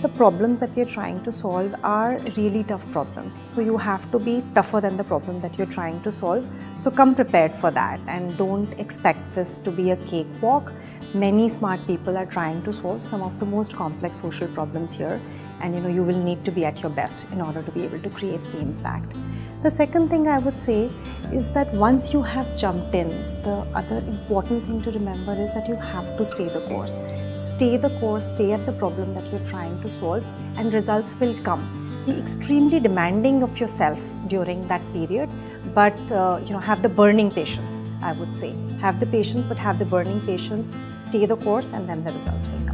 the problems that we are trying to solve are really tough problems. So you have to be tougher than the problem that you're trying to solve. So come prepared for that and don't expect this to be a cakewalk. Many smart people are trying to solve some of the most complex social problems here and you know you will need to be at your best in order to be able to create the impact. The second thing I would say is that once you have jumped in, the other important thing to remember is that you have to stay the course. Stay the course, stay at the problem that you're trying to solve, and results will come. Be extremely demanding of yourself during that period, but uh, you know have the burning patience. I would say have the patience, but have the burning patience. Stay the course, and then the results will.